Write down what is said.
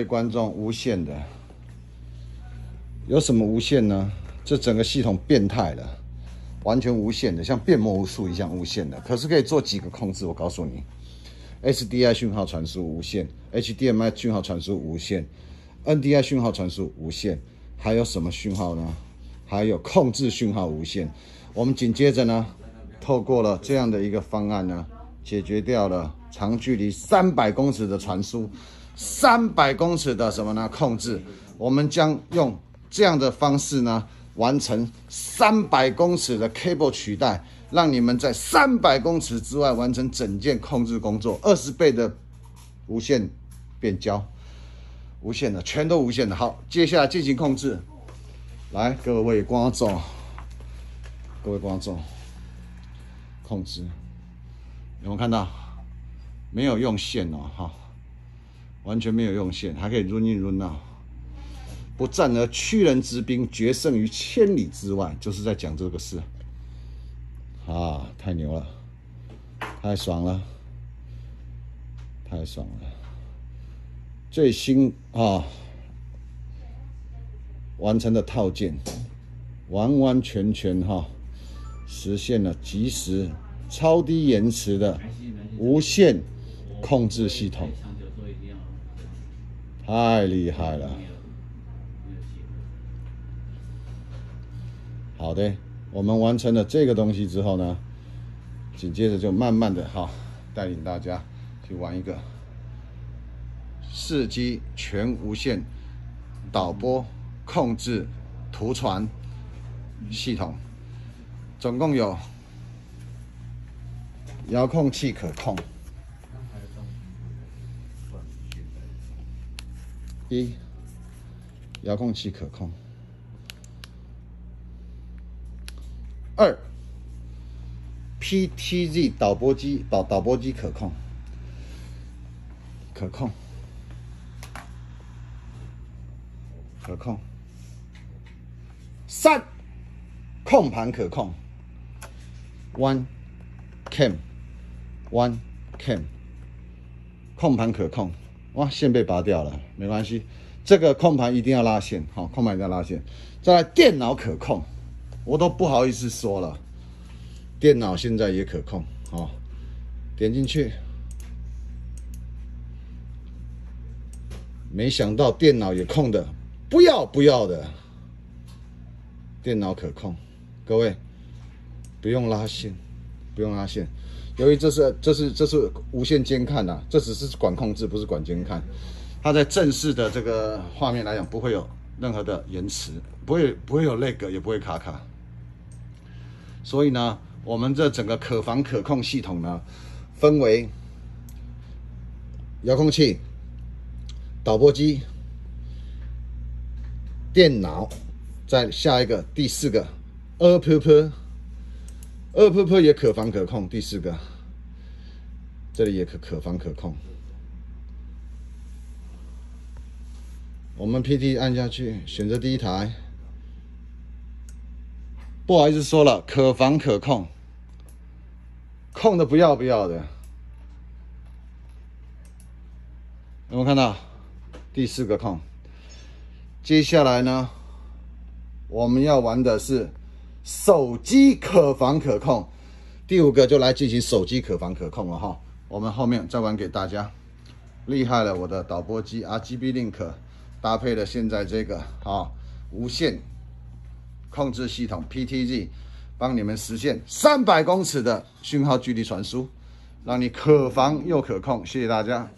位观众，无线的有什么无线呢？这整个系统变态了，完全无线的，像变魔术一样无线的。可是可以做几个控制，我告诉你：SDI 讯号传输无线，HDMI 讯号传输无线，NDI 讯号传输无线，还有什么讯号呢？还有控制讯号无线。我们紧接着呢，透过了这样的一个方案呢，解决掉了长距离三百公尺的传输。三百公尺的什么呢？控制，我们将用这样的方式呢，完成三百公尺的 cable 取代，让你们在三百公尺之外完成整件控制工作。二十倍的无线变焦，无线的，全都无线的。好，接下来进行控制。来，各位观众，各位观众，控制，有没有看到？没有用线哦，哈。完全没有用线，还可以 run in run out，不战而屈人之兵，决胜于千里之外，就是在讲这个事。啊，太牛了，太爽了，太爽了！最新啊，完成的套件，完完全全哈，实现了即时、超低延迟的无线控制系统。太厉害了！好的，我们完成了这个东西之后呢，紧接着就慢慢的哈，带领大家去玩一个四 G 全无线导播控制图传系统，总共有遥控器可控。一，遥控器可控。二，PTZ 导播机导导播机可控，可控，可控。三，控盘可控。One cam，One cam，控盘可控。哇，线被拔掉了，没关系，这个控盘一定要拉线，好，控盘一定要拉线。再来，电脑可控，我都不好意思说了，电脑现在也可控，好，点进去，没想到电脑也控的，不要不要的，电脑可控，各位不用拉线，不用拉线。由于这是这是这是无线监看呐，这只是管控制，不是管监看。它在正式的这个画面来讲，不会有任何的延迟，不会不会有那个，也不会卡卡。所以呢，我们这整个可防可控系统呢，分为遥控器、导播机、电脑，再下一个第四个，a p p 二瀑布也可防可控，第四个，这里也可可防可控。我们 PT 按下去，选择第一台。不好意思说了，可防可控，控的不要不要的。有没有看到第四个控？接下来呢，我们要玩的是。手机可防可控，第五个就来进行手机可防可控了哈。我们后面再玩给大家，厉害了！我的导播机 RGB Link 搭配了现在这个啊无线控制系统 PTZ，帮你们实现三百公尺的讯号距离传输，让你可防又可控。谢谢大家。